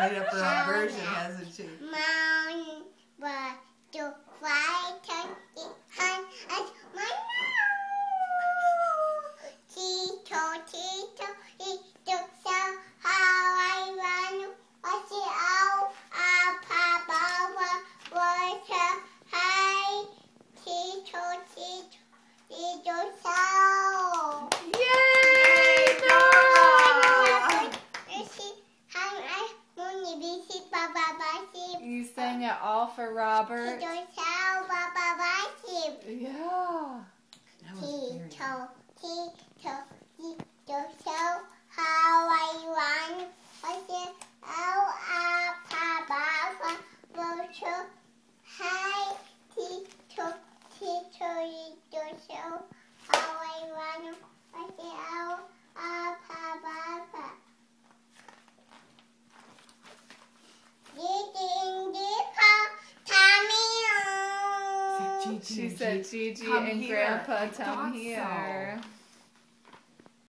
Made up her own version, hasn't she? Mom, but to fly turn it hand as my Tito, Tito, Tito, so how I run, what's it out, ah, Papa, what's up, hi, Tito, Tito, Tito, so. You sang it all for Robert. Yeah. That was very Tito, Tito, Tito, so how I run, what's it, oh, ah, Papa, what's up, hi, Tito, Tito, Tito, so how I run, what's it, oh, ah, Papa. Digging deeper, Tommy, Gigi She said, Gigi, come and here. Grandpa, come thought so. here.